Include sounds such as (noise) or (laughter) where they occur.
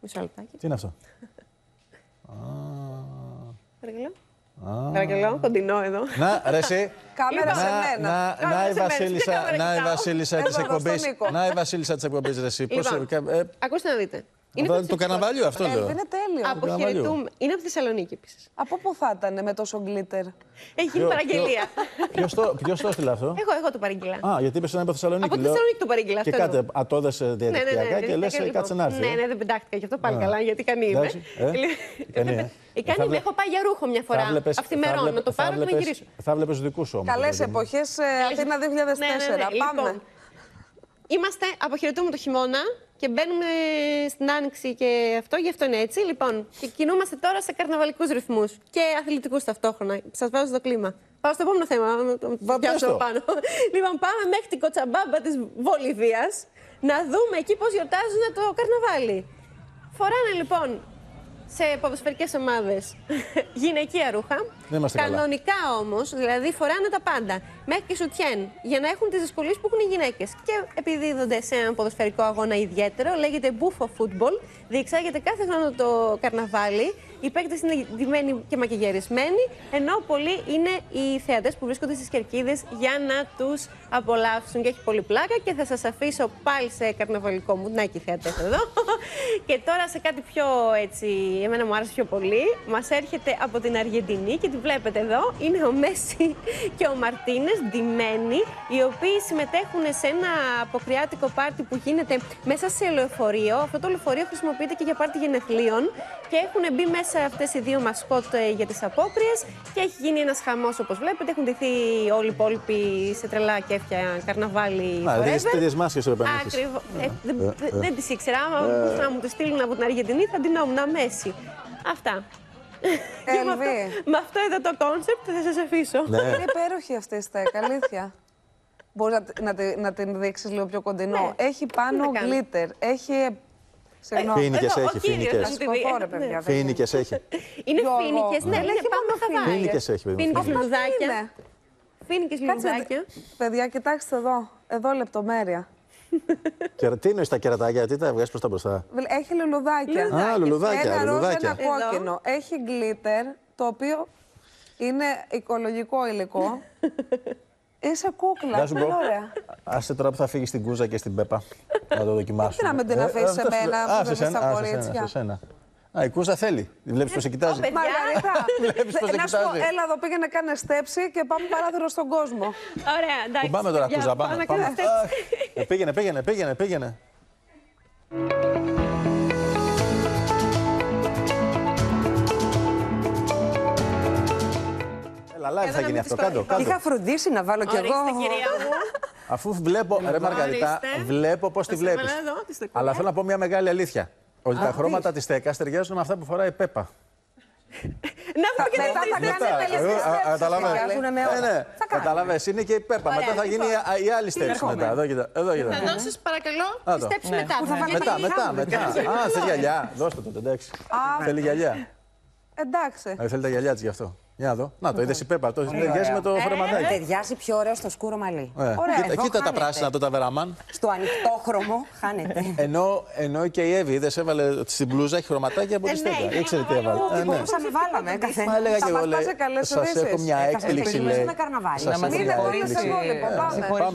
Μισό λεπτάκι. Τι είναι αυτό; (laughs) Παρακαλώ. Α. Παρακαλώ, κοντινό εδώ. Να, ρε εσύ. (laughs) Κάμερα σε Να, μένα. να, Κάμερα να η σε μένα. Ποια Βασίλισσα, κάμερα να η κοιτάω; Βασίλισσα Εδώ, της εδώ, στον εκπομπής. Νίκο. Να η Βασίλισσα της εκπομπής, ρε εσύ. Πώς, Λοιπόν, ε, Ακούστε να δείτε. Είναι αυτό- από το τις- καρναβαλιού αυτό Έλβη, λέω. είναι τέλειο. Από- Αποχαιρετούμε. Είναι από τη Θεσσαλονίκη επίσης. Από πού θα ήταν με τόσο γκλίτερ; Έχει γίνει παραγγελία. Ποιος το, ποιος το έστειλε αυτό; Εγώ, εγώ το παρήγγειλα. Α, γιατί είπες να είναι από Θεσσαλονίκη. Από τη λέω. Θεσσαλονίκη το παρήγγειλα Και αυτό. κάτι εγώ. ατόδες ε, Ναι, ναι, ναι, διαδικτυακά ναι, και λες λοιπόν. ε, κάτσε να έρθει. Ναι, ε. ναι, δεν πεντάχτηκα γι' αυτό πάλι Α. καλά, γιατί ικανή είμαι. Εντάξει, ε. Ικανή, ε. Ικανή Θα είμαι. βλέ- Έχω πάει για ρούχο μια φορά. Θα βλέπεις- θα Αυθημερών, βλέπεις- να το θα πάρω και να βλέπεις- γυρίσω. Θα βλέπεις δικούς σου όμως. Καλές παιδί μου. εποχές Αθήνα 2004. Ναι, ναι, ναι. Πάμε. Λοιπόν, είμαστε, αποχαιρετούμε το χειμώνα και μπαίνουμε στην άνοιξη και αυτό, γι' αυτό είναι έτσι. Λοιπόν, και κινούμαστε τώρα σε καρναβαλικούς ρυθμούς και αθλητικούς ταυτόχρονα. Σας βάζω στο κλίμα. Πάω στο επόμενο θέμα. να το Βα, πιάσω πες το. πάνω. λοιπόν, πάμε μέχρι την Κοτσαμπάμπα της Βολιβίας να δούμε εκεί πώς γιορτάζουν το καρναβάλι. Φοράνε λοιπόν σε ποδοσφαιρικές ομάδες (laughs) γυναικεία ρούχα. Δεν είμαστε καλά. Κανονικά όμως, δηλαδή φοράνε τα πάντα. Μέχρι και σουτιέν, για να έχουν τις δυσκολίες που έχουν οι γυναίκες. Και επιδίδονται σε έναν ποδοσφαιρικό αγώνα ιδιαίτερο, λέγεται Bufo Football. Διεξάγεται κάθε χρόνο το καρναβάλι. Οι παίκτες είναι ντυμένοι και μακιγερισμένοι, ενώ πολλοί είναι οι θεατές που βρίσκονται στις κερκίδες για να τους απολαύσουν. Και έχει πολύ πλάκα και θα σας αφήσω πάλι σε καρναβαλικό μου. Να και οι θεατές εδώ. (laughs) και τώρα σε κάτι πιο έτσι, εμένα μου άρεσε πιο πολύ. Μας έρχεται από την Αργεντινή και τη βλέπετε εδώ. Είναι ο Μέση και ο Μαρτίνες ντυμένοι, οι οποίοι συμμετέχουν σε ένα αποκριάτικο πάρτι που γίνεται μέσα σε λεωφορείο. Αυτό το λεωφορείο χρησιμοποιείται και για πάρτι γενεθλίων και έχουν μπει μέσα αυτές οι δύο μασκότ ε, για τις απόκριες και έχει γίνει ένας χαμός όπως βλέπετε. Έχουν ντυθεί όλοι οι υπόλοιποι σε τρελά κέφια καρναβάλι. Α, forever. δίνεις τέτοιες μάσκες έπρεπε να έχεις. Ακριβώς. Ε, δεν δεν- δεν τις ήξερα. Άμα μπορούσαν να μου τη στείλουν από την Αργεντινή, θα ντυνόμουν Μέσι. Αυτά. Και (laughs) με, αυτό, Έλβη. με αυτό εδώ το concept θα σας αφήσω. Ναι. Είναι υπέροχη αυτή η στέκα, αλήθεια. Μπορείς να, τη- να, τη- να την δείξεις λίγο πιο κοντινό. Ναι. Έχει πάνω Τι να κάνω. γκλίτερ. Έχει. Συγγνώμη. Φοίνικες Εδώ, ο έχει, κύριος φοίνικες. θα μου τη Σκοπό, δει. ρε, παιδιά. Ναι. Φοίνικες έχει. (laughs) Είναι Γιώργο. φοίνικες, ναι, Ναι. είναι Έχει πάνω μόνο χαβάια. Φοίνικες έχει, παιδί μου. Φοίνικες Αυτά τι λουλουδάκια. είναι. Φοίνικες Κάτσε, λουλουδάκια. παιδιά, κοιτάξτε εδώ. Εδώ λεπτομέρεια. (laughs) Και τι εννοείς τα κερατάκια, τι τα βγάζεις προς τα μπροστά; Έχει λουλουδάκια. Α, λουλουδάκια, Ένα ροζ, λουλουδάκια. ένα κόκκινο. Έχει γκλίτερ, το οποίο είναι οικολογικό υλικό. (laughs) Είσαι κούκλα. Να σου Πολύ πω. ωραία. Άσε τώρα που θα φύγεις στην κούζα και στην πέπα. Να το δοκιμάσουμε. Γιατί να μην την αφήσεις σε αυτό σου μένα, λέω. που Α, δεν σε είμαι στα σένα, α, σε κορίτσια. Σένα, σε σένα. Α, η κούζα θέλει. Βλέπεις πώ σε κοιτάζει. παιδιά. Μαργαρίτα, Βλέπεις πώς θε- σε να σου πω, κοιτάζει. έλα εδώ πήγαινε κάνε στέψη και πάμε παράθυρο στον κόσμο. Ωραία, εντάξει. Πού πάμε τώρα, Για κούζα, πάμε πάμε. να πάμε. κάνουμε Αχ, ε, Πήγαινε, πήγαινε, πήγαινε, πήγαινε. Έλα, live θα να γίνει μην αυτό. τις Κάτω, κόβει. κάτω. Είχα φροντίσει να βάλω κι εγώ. Ορίστε, κυρία μου. Αφού βλέπω, ρε Μαργαριτά, Ορίστε. βλέπω πώ τη Θα σε βλέπεις. βάλω εδώ, τη στεκούλα. Αλλά θέλω να πω μια μεγάλη αλήθεια. Ότι τα χρώματα της τέκας ταιριάζουν με αυτά που φοράει η Πέπα. Να πούμε και Μετά τα θα τρεις. κάνει εγώ- τελικές α, στέψεις, καταλαβαίνω. μεγάλη. Βγάζουνε με Ναι, όλα. ναι. Θα κάνω. Καταλαβες, είναι και η Πέπα. Ωραία, Μετά θα γίνει λοιπόν. η- η άλλη στέψη Ερχόμαι. μετά. Εδώ κοίτα. Εδώ κοίτα. Θα δώσεις παρακαλώ Α, τη το. στέψη Ναι. μετά. Που θα βάλω Γιατί- Μετά, μετά, χάμω, μετά. Α, θέλει γυαλιά. Δώστε το, εντάξει. Θέλει γυαλιά. Εντάξει. Ε, Θέλει τα γυαλιά της γι' αυτό. Για να δω. Να το είδες η Πέπα. Το ταιριάζει με το φορεματάκι. Ταιριάζει πιο ωραίο στο σκούρο μαλλί. Ε, Ωραία, Κοίτα, εδώ κοίτα τα χάνεται. πράσινα το ταβεραμάν. Στο ανοιχτόχρωμο χάνεται. (laughs) Ενώ, ενώ και η Εύη είδες, έβαλε ότι στην μπλούζα έχει χρωματάκι από Ε, τη ναι, στέκα. είναι Ήξερε τι να βάλω έβαλε. Ε, ναι. Μπορούσαμε, βάλαμε καθένα. Μα έλεγα Θα και μας εγώ, λέει, πάσε καλές σας έχω ειδήσεις. μια Ε, θα έκπληξη, σας λέει. με καρναβάλι. Σας Να μας